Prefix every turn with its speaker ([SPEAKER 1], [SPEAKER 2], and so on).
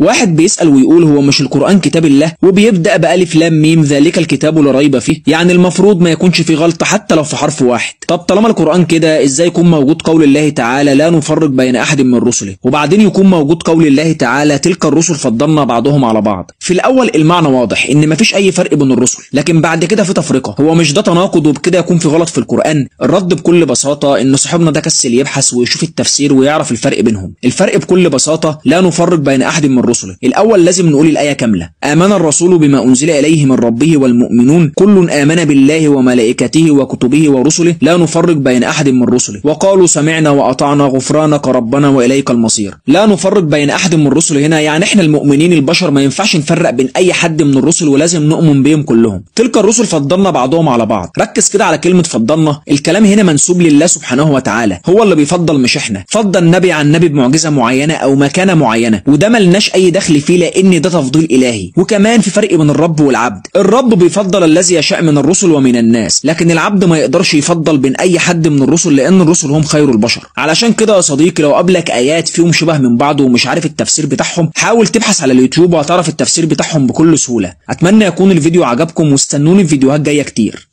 [SPEAKER 1] واحد بيسأل ويقول هو مش القرآن كتاب الله؟ وبيبدأ بألف لام ميم ذلك الكتاب لا ريب فيه. يعني المفروض ما يكونش فيه غلطة حتى لو في حرف واحد. طب طالما القرآن كده إزاي يكون موجود قول الله تعالى لا نفرق بين أحد من رسله؟ وبعدين يكون موجود قول الله تعالى تلك الرسل فضلنا بعضهم على بعض. في الأول المعنى واضح إن مفيش أي فرق بين الرسل. لكن بعد كده في تفرقة. هو مش ده تناقض وبكده يكون في غلط في القرآن؟ الرد بكل بساطة إن صاحبنا ده كسل يبحث ويشوف التفسير ويعرف الفرق بينهم. الفرق بكل بساطة لا نفرق بين أحد من رسله الأول لازم نقول الآية كاملة. آمن الرسول بما أنزل إليه من ربه والمؤمنون. كل آمن بالله وملائكته وكتبه ورسله. لا نفرق بين أحد من رسله. وقالوا سمعنا وأطعنا غفرانك ربنا وإليك المصير. لا نفرق بين أحد من الرسل هنا. يعني إحنا المؤمنين البشر ما ينفعش نفرق بين أي حد من الرسل ولازم نؤمن بهم كلهم. تلك الرسل فضلنا بعضهم على بعض. ركز كده على كلمة فضلنا. الكلام هنا منسوب لله سبحانه وتعالى. هو اللي بيفضل مش إحنا. فضل نبي عن نبي بمعجزة معينة أو مكانة معينة. وده ملناش أي دخل فيه لأن ده تفضيل إلهي. وكمان في فرق بين الرب والعبد. الرب بيفضل الذي يشاء من الرسل ومن الناس. لكن العبد ما يقدرش يفضل بين أي حد من الرسل لأن الرسل هم خير البشر. علشان كده يا صديقي لو قابلك آيات فيهم شبه من بعض ومش عارف التفسير بتاعهم حاول تبحث على اليوتيوب وهتعرف التفسير بتاعهم بكل سهولة. أتمنى يكون الفيديو عجبكم واستنوني في فيديوهات جاية كتير.